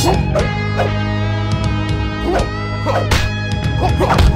起吼吼吼吼吼